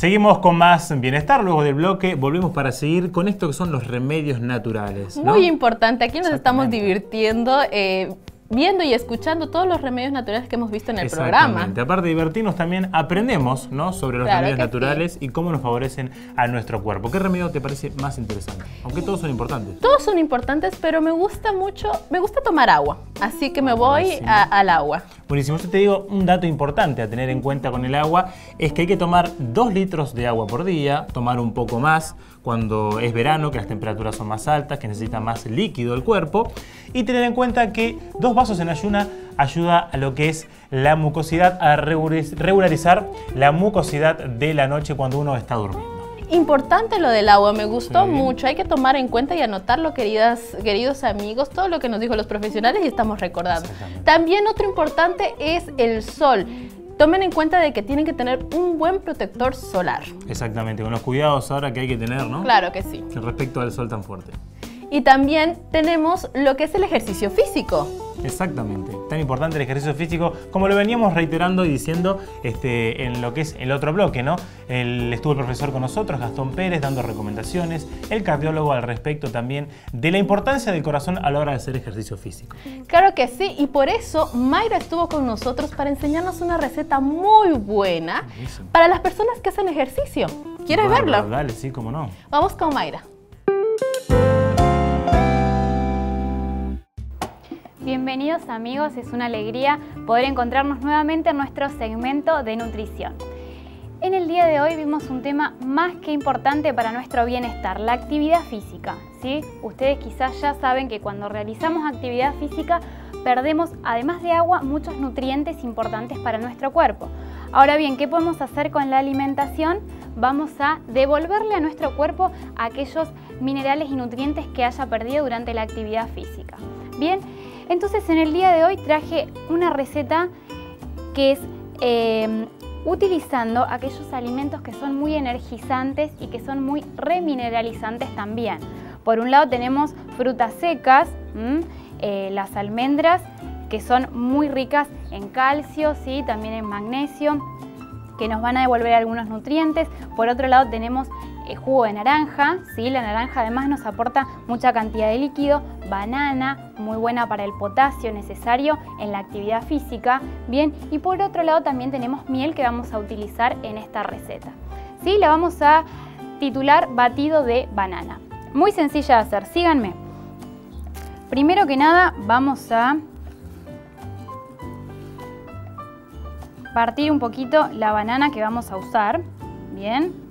Seguimos con más bienestar, luego del bloque volvemos para seguir con esto que son los remedios naturales. Muy importante, aquí nos estamos divirtiendo. Eh, viendo y escuchando todos los remedios naturales que hemos visto en el programa. Aparte de divertirnos, también aprendemos ¿no? sobre los remedios naturales y cómo nos favorecen a nuestro cuerpo. ¿Qué remedio te parece más interesante? Aunque todos son importantes. Todos son importantes, pero me gusta mucho, me gusta tomar agua. Así que me voy al agua. Buenísimo. Yo te digo un dato importante a tener en cuenta con el agua, es que hay que tomar 2 litros de agua por día, tomar un poco más cuando es verano, que las temperaturas son más altas, que necesita más líquido el cuerpo, y tener en cuenta que dos vasos en ayuna ayuda a lo que es la mucosidad, a regularizar la mucosidad de la noche cuando uno está durmiendo. Importante lo del agua, me gustó mucho. Hay que tomar en cuenta y anotarlo, queridas, queridos amigos, todo lo que nos dijo los profesionales y estamos recordando. También otro importante es el sol. Tomen en cuenta de que tienen que tener un buen protector solar. Exactamente, con los cuidados ahora que hay que tener, ¿no? Claro que sí. Respecto al sol tan fuerte. Y también tenemos lo que es el ejercicio físico. Exactamente, tan importante el ejercicio físico, como lo veníamos reiterando y diciendo este, en lo que es el otro bloque, ¿no? El, estuvo el profesor con nosotros, Gastón Pérez, dando recomendaciones, el cardiólogo al respecto también de la importancia del corazón a la hora de hacer ejercicio físico. Claro que sí, y por eso Mayra estuvo con nosotros para enseñarnos una receta muy buena para las personas que hacen ejercicio. ¿Quieres verlo? Dale, sí, cómo no. Vamos con Mayra. Bienvenidos amigos, es una alegría poder encontrarnos nuevamente en nuestro segmento de nutrición. En el día de hoy vimos un tema más que importante para nuestro bienestar, la actividad física. ¿sí? Ustedes quizás ya saben que cuando realizamos actividad física perdemos, además de agua, muchos nutrientes importantes para nuestro cuerpo. Ahora bien, ¿qué podemos hacer con la alimentación? Vamos a devolverle a nuestro cuerpo aquellos minerales y nutrientes que haya perdido durante la actividad física. Bien, entonces en el día de hoy traje una receta que es em, utilizando aquellos alimentos que son muy energizantes y que son muy remineralizantes también. Por un lado tenemos frutas secas, eh, las almendras, que son muy ricas en calcio, ¿sí? también en magnesio, que nos van a devolver algunos nutrientes. Por otro lado tenemos eh, jugo de naranja, ¿sí? la naranja además nos aporta mucha cantidad de líquido, banana, muy buena para el potasio necesario en la actividad física, bien, y por otro lado también tenemos miel que vamos a utilizar en esta receta. ¿Sí? La vamos a titular batido de banana. Muy sencilla de hacer, síganme. Primero que nada vamos a partir un poquito la banana que vamos a usar, bien,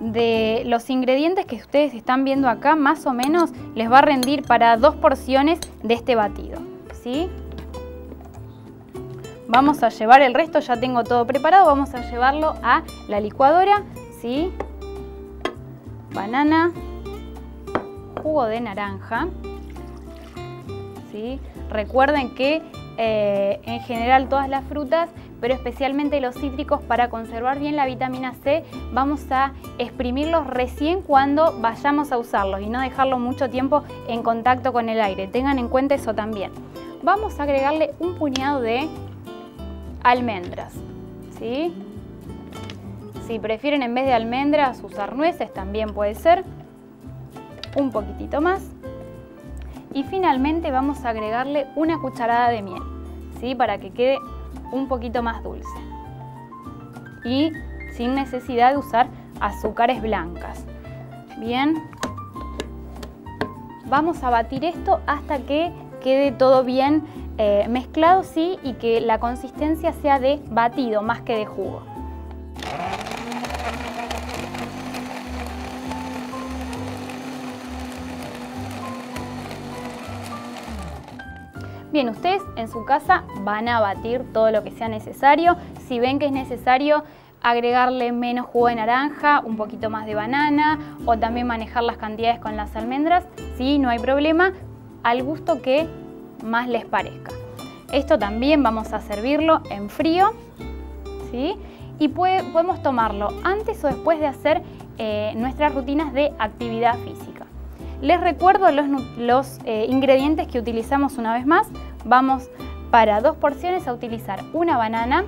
de los ingredientes que ustedes están viendo acá, más o menos les va a rendir para dos porciones de este batido. ¿sí? Vamos a llevar el resto, ya tengo todo preparado, vamos a llevarlo a la licuadora. ¿sí? Banana, jugo de naranja. ¿sí? Recuerden que eh, en general todas las frutas pero especialmente los cítricos para conservar bien la vitamina C vamos a exprimirlos recién cuando vayamos a usarlos y no dejarlo mucho tiempo en contacto con el aire. Tengan en cuenta eso también. Vamos a agregarle un puñado de almendras. ¿sí? Si prefieren en vez de almendras usar nueces también puede ser. Un poquitito más. Y finalmente vamos a agregarle una cucharada de miel, ¿sí? para que quede un poquito más dulce. Y sin necesidad de usar azúcares blancas. Bien. Vamos a batir esto hasta que quede todo bien eh, mezclado, sí, y que la consistencia sea de batido más que de jugo. Bien, ustedes en su casa van a batir todo lo que sea necesario. Si ven que es necesario agregarle menos jugo de naranja, un poquito más de banana o también manejar las cantidades con las almendras, sí, no hay problema, al gusto que más les parezca. Esto también vamos a servirlo en frío, ¿sí? Y podemos tomarlo antes o después de hacer eh, nuestras rutinas de actividad física. Les recuerdo los, eh, ingredientes que utilizamos una vez más. Vamos para dos porciones a utilizar una banana,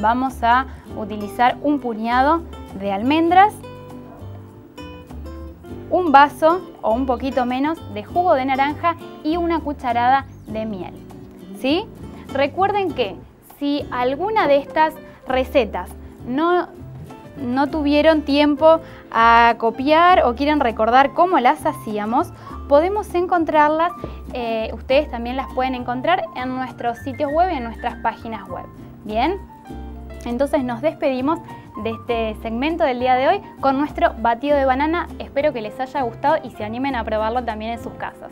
vamos a utilizar un puñado de almendras, un vaso o un poquito menos de jugo de naranja y una cucharada de miel. ¿Sí? Recuerden que si alguna de estas recetas no, no tuvieron tiempo a copiar o quieren recordar cómo las hacíamos, podemos encontrarlas, eh, ustedes también las pueden encontrar en nuestros sitios web y en nuestras páginas web. Bien, entonces nos despedimos de este segmento del día de hoy con nuestro batido de banana. Espero que les haya gustado y se animen a probarlo también en sus casas.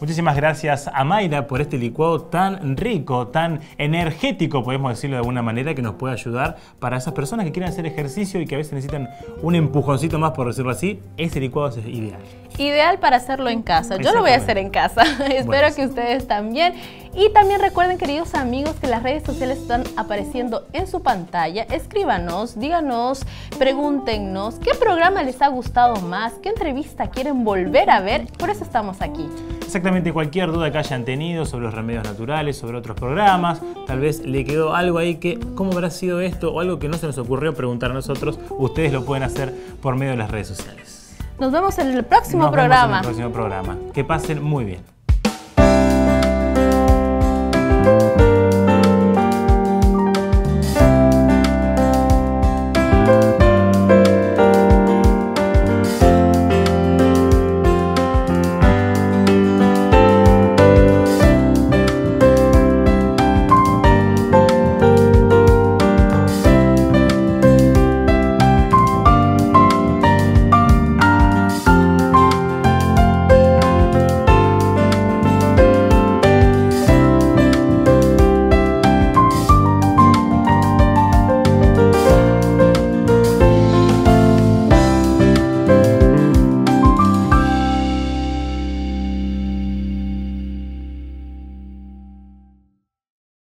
Muchísimas gracias a Mayra por este licuado tan rico, tan energético, podemos decirlo de alguna manera, que nos puede ayudar para esas personas que quieren hacer ejercicio y que a veces necesitan un empujoncito más, por decirlo así. Este licuado es ideal. Ideal para hacerlo en casa. Yo lo voy a hacer en casa. Espero que ustedes también. Y también recuerden, queridos amigos, que las redes sociales están apareciendo en su pantalla. Escríbanos, díganos, pregúntenos qué programa les ha gustado más, qué entrevista quieren volver a ver. Por eso estamos aquí exactamente cualquier duda que hayan tenido sobre los remedios naturales, sobre otros programas, tal vez le quedó algo ahí que, ¿cómo habrá sido esto? O algo que no se nos ocurrió preguntar a nosotros, ustedes lo pueden hacer por medio de las redes sociales. Nos vemos en el próximo programa. Vemos en el próximo programa. Que pasen muy bien.